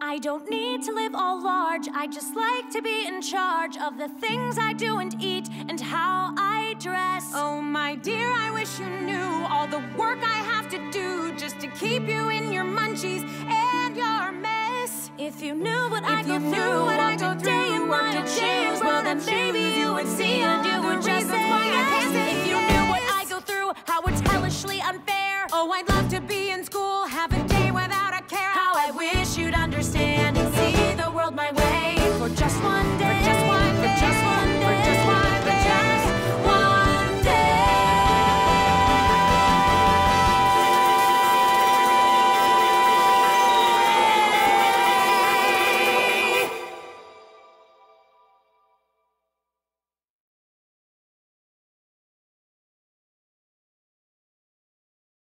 I don't need to live all large. I just like to be in charge of the things I do and eat and how I dress. Oh, my dear, I wish you knew all the work I have to do just to keep you in your munchies and your mess. If you knew what If I go through, what I go through, day and what worked change, well then maybe you would see and you would just say I yes. can't If you knew what I go through, how it's hellishly unfair. Oh, I'd love to be in school, have a day